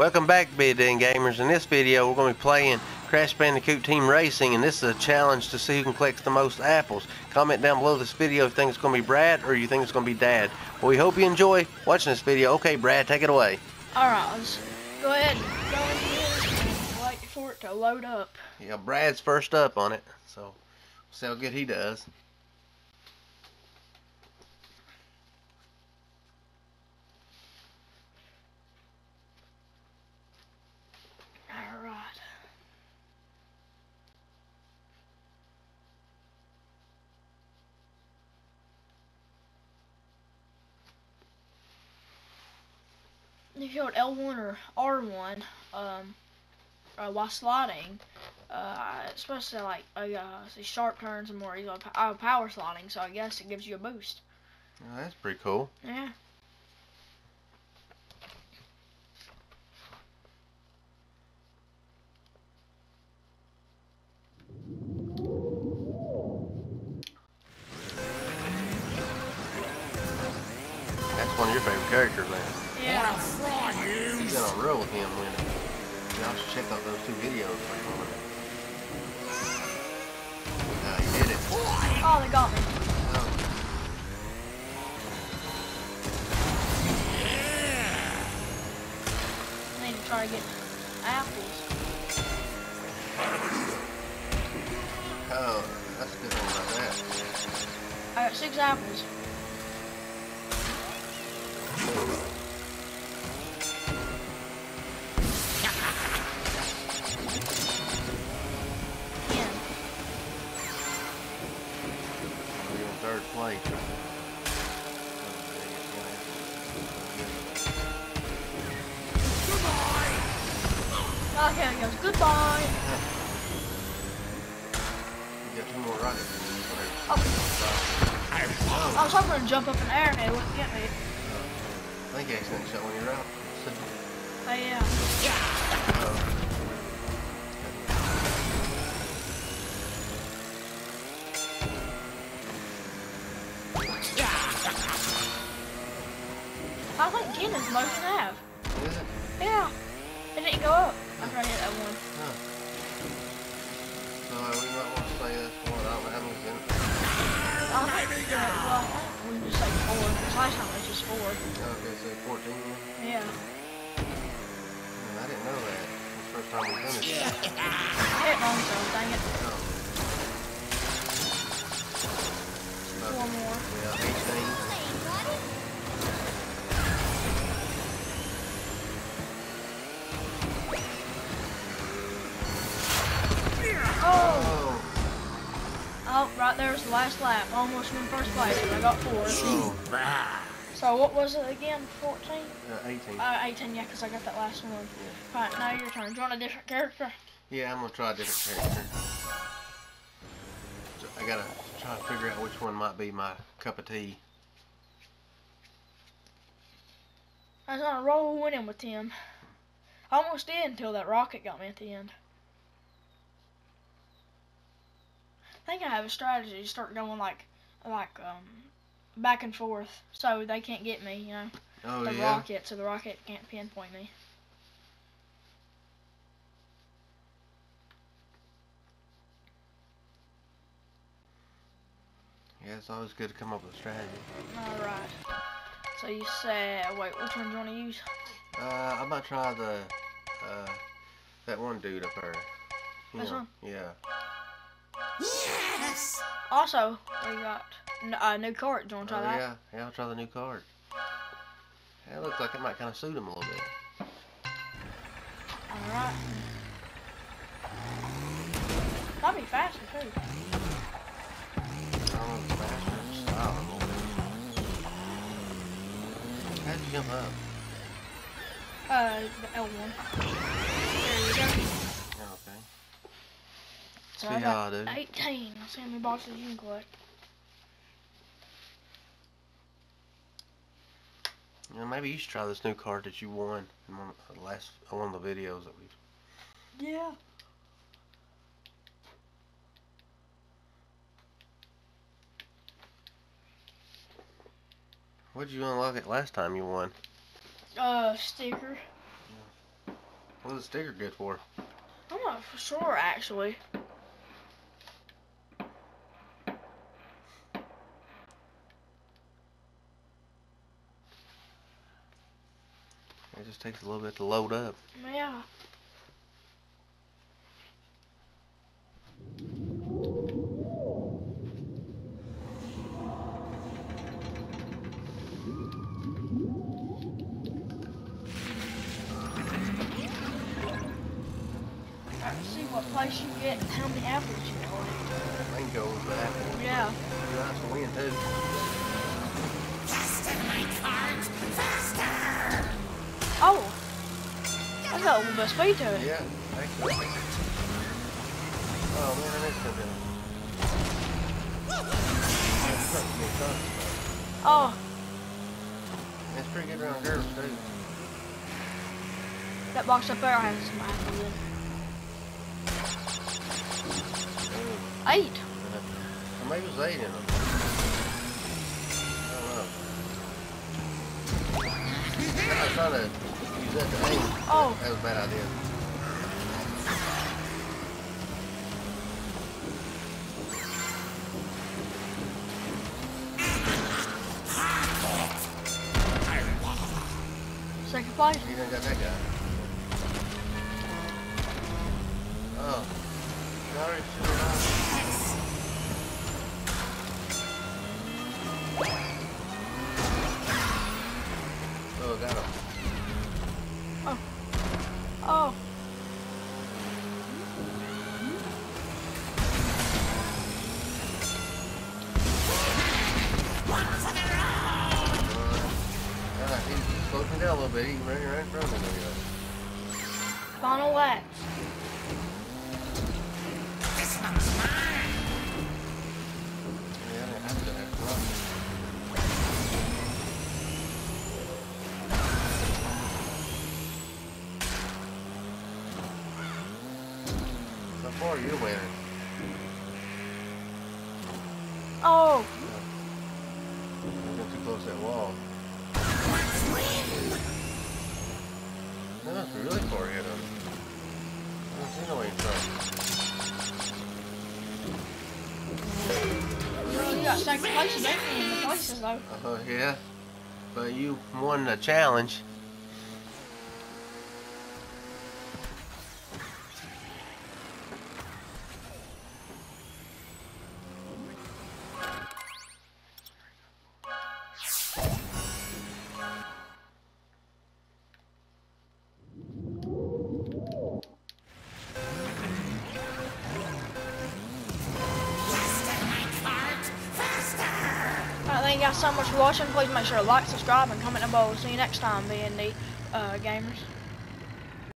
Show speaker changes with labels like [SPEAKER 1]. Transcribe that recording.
[SPEAKER 1] Welcome back, B&D Gamers. In this video, we're going to be playing Crash Bandicoot Team Racing, and this is a challenge to see who can collect the most apples. Comment down below this video if you think it's going to be Brad or you think it's going to be Dad. Well, we hope you enjoy watching this video. Okay, Brad, take it away.
[SPEAKER 2] Alright, let's go ahead and go in wait for it to load up.
[SPEAKER 1] Yeah, Brad's first up on it, so see how good he does.
[SPEAKER 2] Alright. If you hold L1 or R1, um, uh, while sliding, uh, it's supposed to like uh, uh, see sharp turns and more easy uh, power sliding, so I guess it gives you a boost.
[SPEAKER 1] Oh, that's pretty cool.
[SPEAKER 2] Yeah.
[SPEAKER 1] That's one of your favorite characters, man.
[SPEAKER 2] Yeah.
[SPEAKER 1] A roll with him winning. Y'all should check out those two videos. Uh, he did it.
[SPEAKER 2] Oh, they got me.
[SPEAKER 1] Oh,
[SPEAKER 2] I need to try to get apples.
[SPEAKER 1] oh, that's good thing about that.
[SPEAKER 2] I got six apples.
[SPEAKER 1] Third. Oh,
[SPEAKER 2] okay, it goes goodbye.
[SPEAKER 1] You got two more rockets.
[SPEAKER 2] Oh. I was hoping to jump up in the air and it wouldn't get me. Oh.
[SPEAKER 1] I think you accidentally shot one of your out.
[SPEAKER 2] Oh yeah. I think ten is most you have.
[SPEAKER 1] Is it?
[SPEAKER 2] Yeah. It didn't go up after I hit that one.
[SPEAKER 1] Huh. So uh, we might want to say this one. I don't know how many's in it.
[SPEAKER 2] I think, uh, well, we can just say four. Because last time it was just four.
[SPEAKER 1] Okay, so 14.
[SPEAKER 2] Yeah.
[SPEAKER 1] Man, I didn't know that. It's the first time we've done this.
[SPEAKER 2] I hit wrong, so dang it. Four Oh, right there's the last lap. Almost in first place. and I got four. So what was it again? 14?
[SPEAKER 1] Uh, 18.
[SPEAKER 2] Uh, 18, yeah, because I got that last one. Right, now your turn. Do you want a different character?
[SPEAKER 1] Yeah, I'm gonna try a different character. So I gotta try to figure out which one might be my cup of tea.
[SPEAKER 2] I was on a roll winning with Tim. I almost did until that rocket got me at the end. I think I have a strategy to start going like, like, um, back and forth so they can't get me, you know,
[SPEAKER 1] Oh
[SPEAKER 2] the
[SPEAKER 1] yeah.
[SPEAKER 2] rocket, so the rocket can't pinpoint me.
[SPEAKER 1] Yeah, it's always good to come up with a strategy.
[SPEAKER 2] Alright. So you said, wait, which one do you want to use?
[SPEAKER 1] Uh, I might try the, uh, that one dude up there. You
[SPEAKER 2] This
[SPEAKER 1] know,
[SPEAKER 2] one?
[SPEAKER 1] Yeah.
[SPEAKER 2] Also, we got n- a new cart. Do you want to
[SPEAKER 1] Oh
[SPEAKER 2] try that?
[SPEAKER 1] yeah, yeah. I'll try the new card. It looks like it might kind of suit him a little bit.
[SPEAKER 2] Alright. That'd be faster too.
[SPEAKER 1] I don't know if it's faster or style a little. How'd you jump up?
[SPEAKER 2] Uh, the L1. There you go.
[SPEAKER 1] Okay.
[SPEAKER 2] So
[SPEAKER 1] See
[SPEAKER 2] I
[SPEAKER 1] how I
[SPEAKER 2] got
[SPEAKER 1] do.
[SPEAKER 2] 18. Let's see how many boxes you can collect.
[SPEAKER 1] You know, maybe you should try this new card that you won in one of the last one of the videos that we've.
[SPEAKER 2] Yeah.
[SPEAKER 1] What did you unlock it last time you won?
[SPEAKER 2] Uh, sticker.
[SPEAKER 1] What's the sticker good for?
[SPEAKER 2] I'm not for sure actually.
[SPEAKER 1] It just takes a little bit to load up.
[SPEAKER 2] Yeah. See what place you get and how many apples you get.
[SPEAKER 1] Mango is the apple.
[SPEAKER 2] Yeah.
[SPEAKER 1] Nice to win too.
[SPEAKER 2] That's got a little bit to it.
[SPEAKER 1] Yeah. Actually. Oh man, I missed something.
[SPEAKER 2] Oh,
[SPEAKER 1] It's pretty good around girls too.
[SPEAKER 2] that box up there has some apples in. Eight.
[SPEAKER 1] Uh, maybe it was eight in them. I don't know. I was trying to
[SPEAKER 2] Oh.
[SPEAKER 1] That was a bad idea.
[SPEAKER 2] Second place.
[SPEAKER 1] You done got that guy. Oh. Sorry, sure. Oh, got him.
[SPEAKER 2] Oh.
[SPEAKER 1] Oh. he, he slowed down a little bit. He ran right in front of me. there.
[SPEAKER 2] Final laps.
[SPEAKER 1] Yeah, I have to have run. So far, you're winning.
[SPEAKER 2] Oh.
[SPEAKER 1] You got too close to that wall. That be really far ahead of him. I don't see no way.
[SPEAKER 2] Well, you got second place in the places though.
[SPEAKER 1] Uh, huh, yeah. But you won the challenge.
[SPEAKER 2] Thank you guys so much for watching. Please make sure to like, subscribe, and comment below. See you next time, B&D uh, gamers.